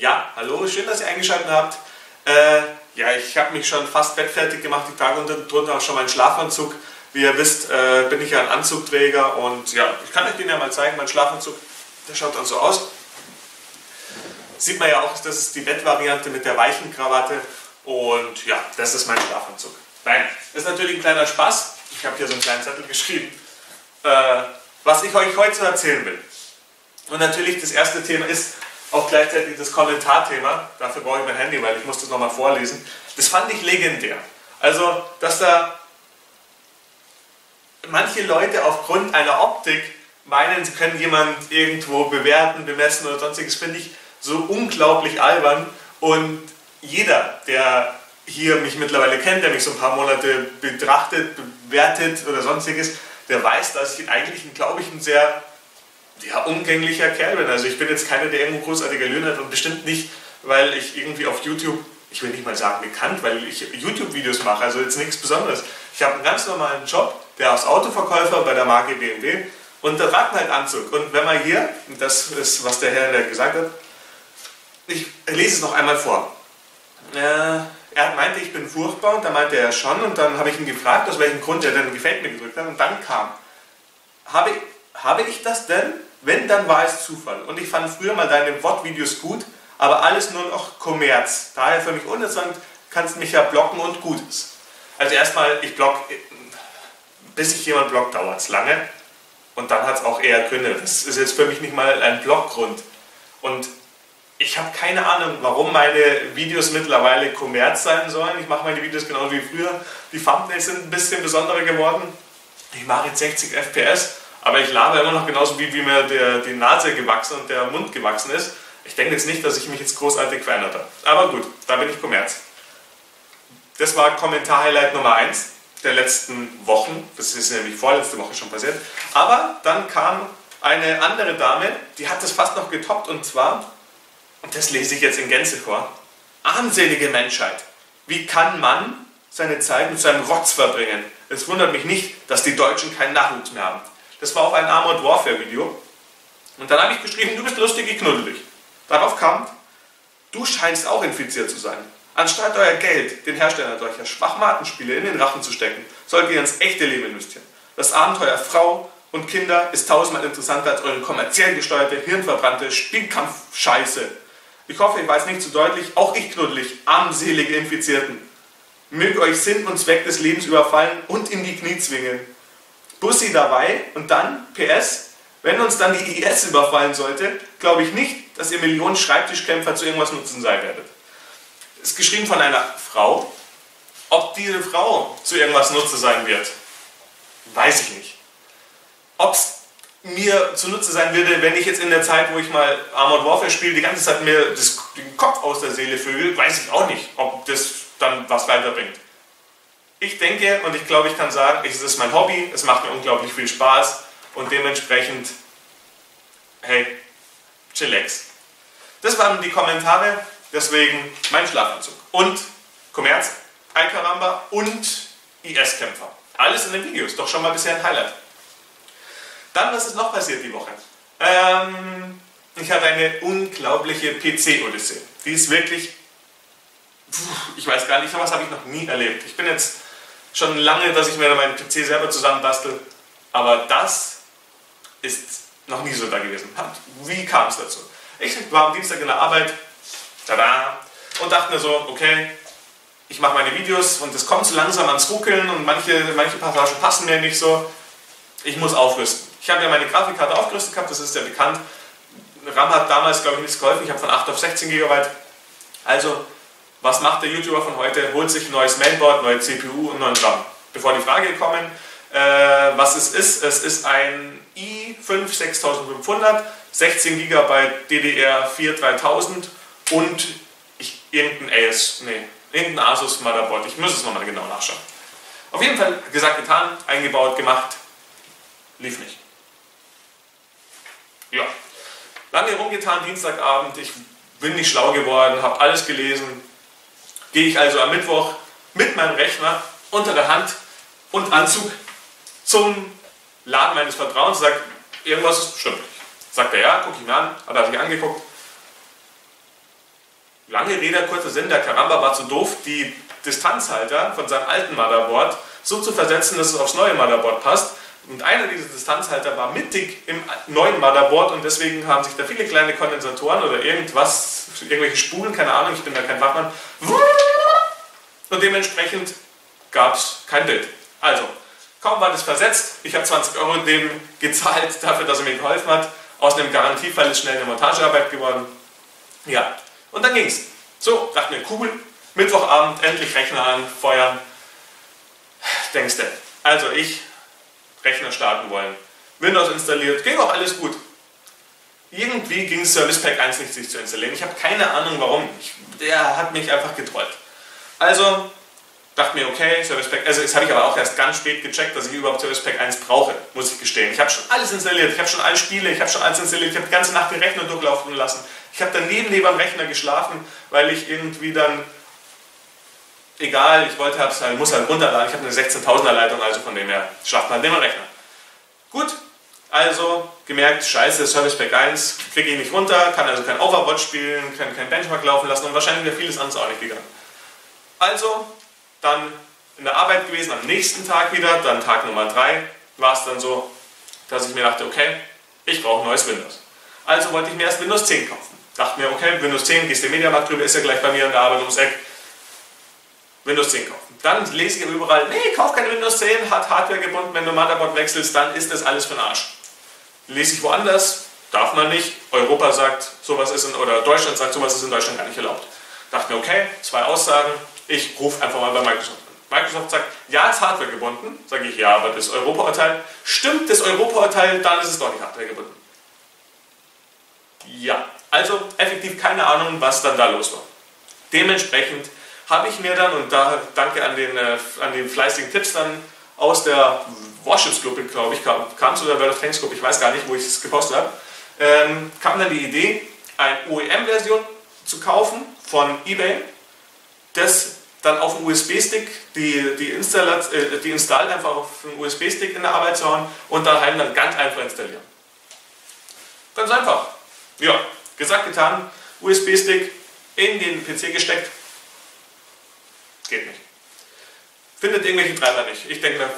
Ja, hallo, schön, dass ihr eingeschaltet habt. Äh, ja, ich habe mich schon fast bettfertig gemacht. Ich trage unter drunter auch schon meinen Schlafanzug. Wie ihr wisst, äh, bin ich ja ein Anzugträger und ja, ich kann euch den ja mal zeigen. Mein Schlafanzug, der schaut dann so aus. Sieht man ja auch, das ist die Bettvariante mit der weichen Krawatte und ja, das ist mein Schlafanzug. Nein, ist natürlich ein kleiner Spaß. Ich habe hier so einen kleinen Zettel geschrieben, äh, was ich euch heute erzählen will. Und natürlich das erste Thema ist auch gleichzeitig das Kommentarthema. Dafür brauche ich mein Handy, weil ich muss das nochmal vorlesen. Das fand ich legendär. Also, dass da manche Leute aufgrund einer Optik meinen, sie können jemand irgendwo bewerten, bemessen oder sonstiges, finde ich so unglaublich albern. Und jeder, der hier mich mittlerweile kennt, der mich so ein paar Monate betrachtet, bewertet oder sonstiges, der weiß, dass ich eigentlich, glaube ich, ein sehr ja, umgänglicher Kerl bin. Also ich bin jetzt keiner, der irgendwo großartiger Löhne hat und bestimmt nicht, weil ich irgendwie auf YouTube, ich will nicht mal sagen bekannt, weil ich YouTube-Videos mache, also jetzt nichts Besonderes. Ich habe einen ganz normalen Job, der als Autoverkäufer bei der Marke BMW und da tragt halt. Und wenn man hier, das ist, was der Herr gesagt hat, ich lese es noch einmal vor. Äh, er meinte, ich bin furchtbar und da meinte er schon und dann habe ich ihn gefragt, aus welchem Grund er denn gefällt mir gedrückt hat und dann kam, habe, habe ich das denn? Wenn, dann war es Zufall. Und ich fand früher mal deine Wortvideos gut, aber alles nur noch Kommerz. Daher für mich uninteressant, kannst mich ja blocken und gut ist. Also erstmal, ich block, bis ich jemand blockt, dauert es lange. Und dann hat es auch eher Gründe. Das ist jetzt für mich nicht mal ein Blockgrund. Und ich habe keine Ahnung, warum meine Videos mittlerweile Kommerz sein sollen. Ich mache meine Videos genauso wie früher. Die Thumbnails sind ein bisschen besonderer geworden. Ich mache jetzt 60 FPS aber ich labe immer noch genauso, wie, wie mir der, die Nase gewachsen und der Mund gewachsen ist. Ich denke jetzt nicht, dass ich mich jetzt großartig verändert habe. Aber gut, da bin ich Kommerz. Das war Kommentar-Highlight Nummer 1 der letzten Wochen. Das ist nämlich vorletzte Woche schon passiert. Aber dann kam eine andere Dame, die hat das fast noch getoppt und zwar, und das lese ich jetzt in Gänze vor, armselige Menschheit. Wie kann man seine Zeit mit seinem Rotz verbringen? Es wundert mich nicht, dass die Deutschen keinen Nachwuchs mehr haben. Das war auch ein Armored Warfare Video. Und dann habe ich geschrieben, du bist lustig, ich knuddel dich. Darauf kam, du scheinst auch infiziert zu sein. Anstatt euer Geld den Herstellern solcher Schwachmatenspiele in den Rachen zu stecken, solltet ihr ins echte Leben investieren. Das Abenteuer Frau und Kinder ist tausendmal interessanter als eure kommerziell gesteuerte, hirnverbrannte Spielkampf-Scheiße. Ich hoffe, ich weiß nicht zu deutlich, auch ich knuddelig, armselige Infizierten. Möge euch Sinn und Zweck des Lebens überfallen und in die Knie zwingen. Bussi dabei und dann, PS, wenn uns dann die IS überfallen sollte, glaube ich nicht, dass ihr Millionen Schreibtischkämpfer zu irgendwas nutzen sein werdet. Ist geschrieben von einer Frau. Ob diese Frau zu irgendwas Nutze sein wird, weiß ich nicht. Ob es mir zunutze sein würde, wenn ich jetzt in der Zeit, wo ich mal Armored Warfare spiele, die ganze Zeit mir das, den Kopf aus der Seele vögel, weiß ich auch nicht, ob das dann was weiterbringt ich denke und ich glaube, ich kann sagen, es ist mein Hobby, es macht mir unglaublich viel Spaß und dementsprechend, hey, chillax. Das waren die Kommentare, deswegen mein Schlafanzug. Und Kommerz, Alcaramba und IS-Kämpfer. Alles in den Videos, doch schon mal bisher ein Highlight. Dann, was ist noch passiert die Woche? Ähm, ich hatte eine unglaubliche PC-Odyssee. Die ist wirklich, ich weiß gar nicht, sowas habe ich noch nie erlebt. Ich bin jetzt schon lange, dass ich mir meinen PC selber zusammenbastel, aber das ist noch nie so da gewesen. Wie kam es dazu? Ich war am Dienstag in der Arbeit, tada, und dachte mir so, okay, ich mache meine Videos und es kommt so langsam ans Ruckeln und manche, manche Passagen passen mir nicht so. Ich muss aufrüsten. Ich habe ja meine Grafikkarte aufgerüstet gehabt, das ist ja bekannt. RAM hat damals, glaube ich, nichts geholfen. Ich habe von 8 auf 16 GB. Also was macht der YouTuber von heute? Holt sich ein neues Mainboard, neue CPU und neuen RAM. Bevor die Frage kommen, äh, was es ist, es ist ein i5 6500, 16 GB DDR4 3000 und ich, irgendein AS, nee, irgendein Asus Motherboard. Ich muss es nochmal genau nachschauen. Auf jeden Fall gesagt, getan, eingebaut, gemacht, lief nicht. Ja, lange rumgetan, Dienstagabend, ich bin nicht schlau geworden, habe alles gelesen, gehe ich also am Mittwoch mit meinem Rechner unter der Hand und Anzug zum Laden meines Vertrauens und sage, irgendwas ist bestimmt. Sagt er ja, gucke ich mir an, hat er sich angeguckt. lange Rede, kurzer Sinn, der Karamba war zu doof, die Distanzhalter von seinem alten Motherboard so zu versetzen, dass es aufs neue Motherboard passt. Und einer dieser Distanzhalter war mittig im neuen Motherboard und deswegen haben sich da viele kleine Kondensatoren oder irgendwas, irgendwelche Spulen, keine Ahnung, ich bin da kein Fachmann. Und dementsprechend gab es kein Bild. Also, kaum war das versetzt, ich habe 20 Euro dem gezahlt dafür, dass er mir geholfen hat. Aus einem Garantiefall ist schnell eine Montagearbeit geworden. Ja, und dann ging's. So, dachte mir, cool, Mittwochabend endlich Rechner anfeuern. Denkst du, also ich Rechner starten wollen. Windows installiert, ging auch alles gut. Irgendwie ging Service Pack 1 nicht sich zu installieren. Ich habe keine Ahnung warum. Ich, der hat mich einfach getrollt. Also dachte mir, okay, Service Pack, also das habe ich aber auch erst ganz spät gecheckt, dass ich überhaupt Service Pack 1 brauche, muss ich gestehen. Ich habe schon alles installiert, ich habe schon alle Spiele, ich habe schon alles installiert, ich habe die ganze Nacht den Rechner durchlaufen lassen. Ich habe daneben neben dem Rechner geschlafen, weil ich irgendwie dann, egal, ich wollte, halt, muss halt runterladen, ich habe eine 16.000er Leitung, also von dem her, schlaft man dem Rechner. Gut, also gemerkt, scheiße, Service Pack 1, kriege ich nicht runter, kann also kein Overwatch spielen, kann kein Benchmark laufen lassen und wahrscheinlich wäre vieles anderes auch nicht gegangen. Also dann in der Arbeit gewesen, am nächsten Tag wieder, dann Tag Nummer 3, war es dann so, dass ich mir dachte, okay, ich brauche neues Windows. Also wollte ich mir erst Windows 10 kaufen. Dachte mir, okay, Windows 10, gehst den Mediamarkt drüber, ist ja gleich bei mir in der Arbeit ums Eck. Windows 10 kaufen. Dann lese ich überall, nee, kauf kein Windows 10, hat Hardware gebunden, wenn du Motherboard wechselst, dann ist das alles für den Arsch. Lese ich woanders, darf man nicht. Europa sagt, sowas ist in, oder Deutschland sagt, sowas ist in Deutschland gar nicht erlaubt. Dachte mir, okay, zwei Aussagen, ich rufe einfach mal bei Microsoft an. Microsoft sagt, ja, es ist Hardware gebunden. Sage ich, ja, aber das Europa-Urteil. Stimmt das Europa-Urteil, dann ist es doch nicht Hardware gebunden. Ja, also effektiv keine Ahnung, was dann da los war. Dementsprechend habe ich mir dann, und da danke an den, äh, an den fleißigen Tipps dann aus der Warships-Gruppe, glaube ich, kam es oder World of Tanks Gruppe, ich weiß gar nicht, wo ich es gepostet habe, ähm, kam dann die Idee, eine OEM-Version zu kaufen von eBay, das dann auf den USB-Stick die, die, äh, die Install einfach auf den USB-Stick in der Arbeit zu hauen und daheim dann ganz einfach installieren. Ganz einfach. Ja, gesagt, getan, USB-Stick in den PC gesteckt. Geht nicht. Findet irgendwelche Treiber nicht. Ich denke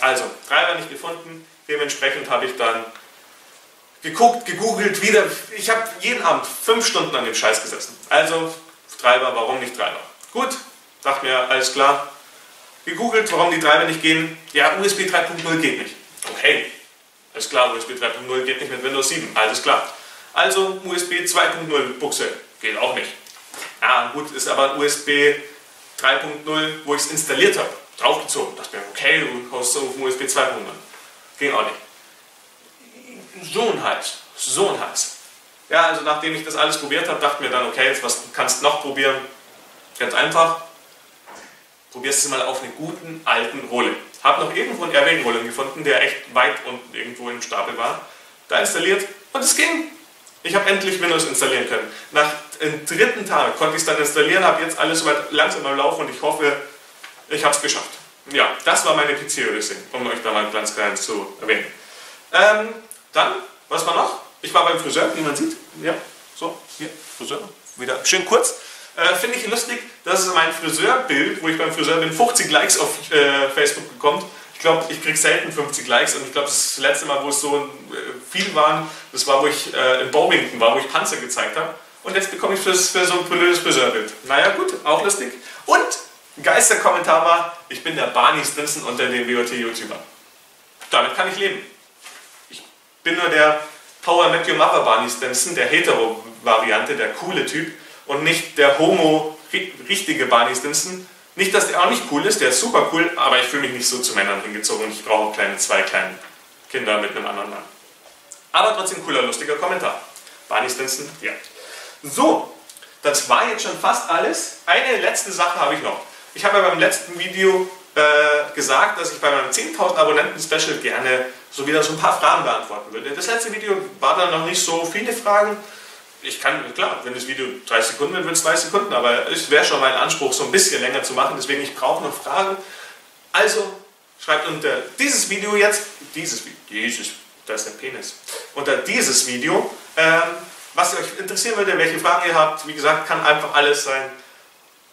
also, Treiber nicht gefunden. Dementsprechend habe ich dann geguckt, gegoogelt, wieder. Ich habe jeden Abend fünf Stunden an dem Scheiß gesessen. Also Treiber, warum nicht Treiber? Gut, dachte mir, alles klar. Gegoogelt, warum die Treiber nicht gehen. Ja, USB 3.0 geht nicht. Okay, alles klar, USB 3.0 geht nicht mit Windows 7. Alles klar. Also USB 2.0 Buchse geht auch nicht. Gut, ist aber ein USB 3.0, wo ich es installiert habe, draufgezogen. Dachte mir, okay, du haust auf USB 2.0. Ging auch nicht. So ein Hals. So ein Hals. Ja, also nachdem ich das alles probiert habe, dachte mir dann, okay, jetzt was kannst du noch probieren? Ganz einfach, probierst du mal auf einen guten alten Rolle. Habe noch irgendwo einen Airwing-Rollen gefunden, der echt weit unten irgendwo im Stapel war. Da installiert und es ging. Ich habe endlich Windows installieren können. Nach dem dritten Tag konnte ich es dann installieren, habe jetzt alles soweit langsam am Laufen und ich hoffe, ich habe es geschafft. Ja, das war meine PC-Odyssee, um euch da mal ganz klein zu erwähnen. Ähm, dann, was war noch? Ich war beim Friseur, wie man sieht. Ja, so, hier, Friseur. Wieder schön kurz. Äh, Finde ich lustig, das ist mein Friseurbild, wo ich beim Friseur bin. 50 Likes auf äh, Facebook bekommt. Ich glaube, ich kriege selten 50 Likes und ich glaube, das letzte Mal, wo es so äh, viel waren, das war, wo ich äh, in Bowington war, wo ich Panzer gezeigt habe. Und jetzt bekomme ich fürs, für so ein blödes Friseurbild. Naja, gut, auch lustig. Und ein Geisterkommentar war, ich bin der Barney Stinson unter den WOT-YouTubern. Damit kann ich leben. Ich bin nur der Power Met Your Mother Barney Stinson, der Hetero-Variante, der coole Typ und nicht der homo-richtige Barney Stinson. Nicht, dass der auch nicht cool ist, der ist super cool, aber ich fühle mich nicht so zu Männern hingezogen und ich brauche kleine, zwei kleine Kinder mit einem anderen Mann. Aber trotzdem cooler, lustiger Kommentar. Barney Stinson, ja. So, das war jetzt schon fast alles. Eine letzte Sache habe ich noch. Ich habe ja beim letzten Video äh, gesagt, dass ich bei meinem 10.000 Abonnenten-Special gerne so wieder so ein paar Fragen beantworten würde. Das letzte Video war dann noch nicht so viele Fragen ich kann, klar, wenn das Video 30 Sekunden wird, wird es 30 Sekunden, aber es wäre schon mein Anspruch, so ein bisschen länger zu machen, deswegen ich brauche noch Fragen. Also schreibt unter dieses Video jetzt, dieses Video, da ist der Penis, unter dieses Video, ähm, was euch interessieren würde, welche Fragen ihr habt, wie gesagt, kann einfach alles sein.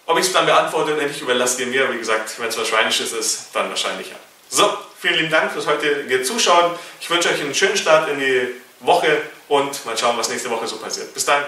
Ob ich es dann beantworte oder nicht, überlasse ihr mir, wie gesagt, wenn es was Schweinisches ist, dann wahrscheinlich ja. So, vielen lieben Dank fürs heutige Zuschauen. Ich wünsche euch einen schönen Start in die Woche und mal schauen, was nächste Woche so passiert. Bis dann.